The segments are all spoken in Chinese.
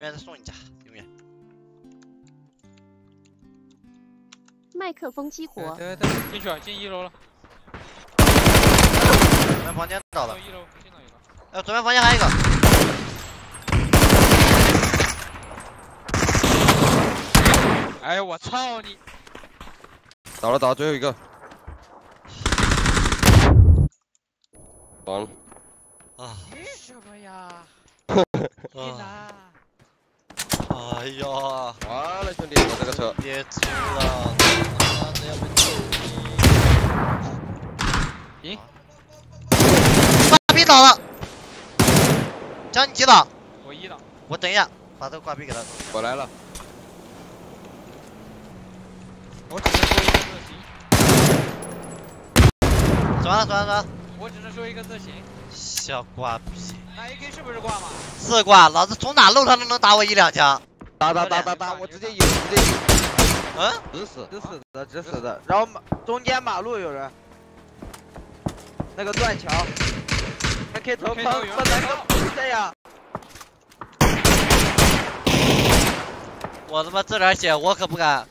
再送一架，永远。麦克风激活。对对，进去了，进一楼了。左边房间倒了。一楼进了一个。哎，左边房间还有一个。哎呀我操你！倒了倒了，最后一个。完了。啊！什么呀？天哪！哎呀！完了，兄弟，我这个车别出了，他妈的要被揍你！赢！挂逼倒了，将你击倒。我一档。我等一下，把这个挂逼给他。我来了。我只能说一个字行。转了转了转了。我只能说一个字行。小挂逼。那 AK 是不是挂嘛？是挂，老子从哪漏他都能打我一两枪。打打打打打，我直接赢，直接赢。嗯？直死，直死的，直死的。然后马中间马路有人，那个断桥，AK 头喷喷那个这样。我他妈这点血，我可不敢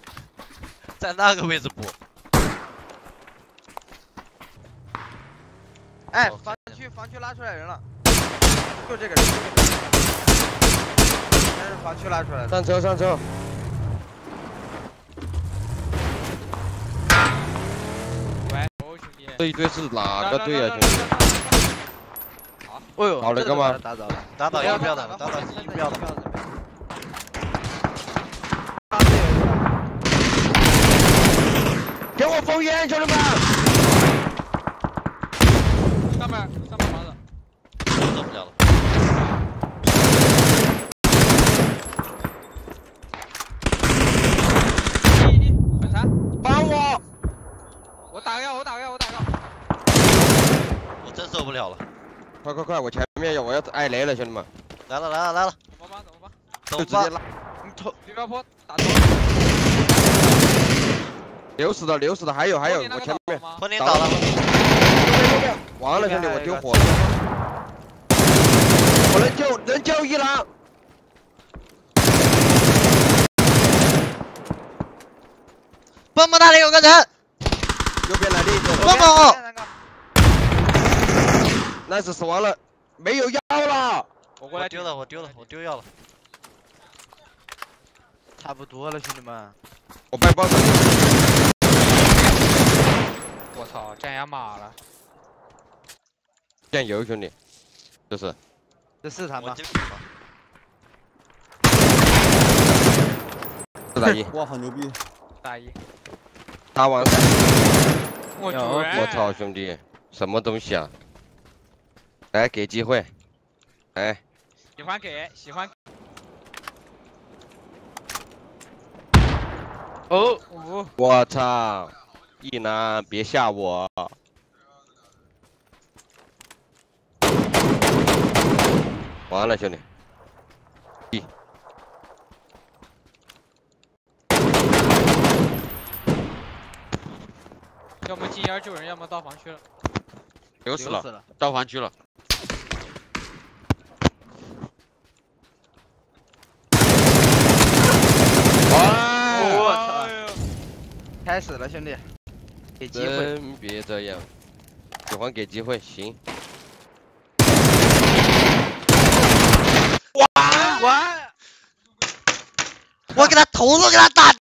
在那个位置补。哎，防区防区拉出来人了，就这个人。应该是防区拉出来的。上车上车。喂，兄弟。这一队是哪个队啊，兄弟？好。哎呦，倒了个吗？打倒了。打倒一个不要打了，打倒一个不要打。给我封烟，兄弟们！上面上面房子。受不了了。很残。帮我！我打药，我打药，我打药。我真受不了了。快快快，我前面有我要挨雷了，兄弟们！来了来了来了。怎么办？怎么办？走吧。你头对标坡打中。流死的流死的还有还有，我前面。倒了。完了兄弟，我丢火了。我能救能救一郎。蹦蹦那里有个人。右边来的一个。蹦蹦。那是死亡了，没有药了。我过来丢了，我丢了，我丢药了。差不多了，兄弟们。我卖包。我操，占压马了。酱油兄弟，这是。这是他吗？四打一。哇，好牛逼！打一。打完。我我操，兄弟，什么东西啊？来，给机会。哎。喜欢给，喜欢。哦。我操！一男，别吓我。完了，兄弟。一。要么进烟救人，要么到房区了。留死了，到房区了。我操！开始了，兄弟。给机会。真别这样。喜欢给机会，行。完完。我给他头都给他打。